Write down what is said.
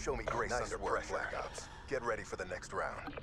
Show me oh, grace Nice under work, pressure. Black Ops. Get ready for the next round.